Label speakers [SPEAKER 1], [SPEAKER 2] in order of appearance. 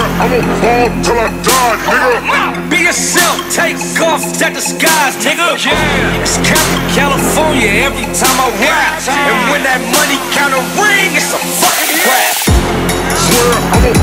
[SPEAKER 1] nigga. I'ma ball till I die, nigga.
[SPEAKER 2] Be yourself, take off that disguise, nigga. Yeah. It's Captain California every time I rap. And when that money counter ring, it's a fucking rap. Swear I'ma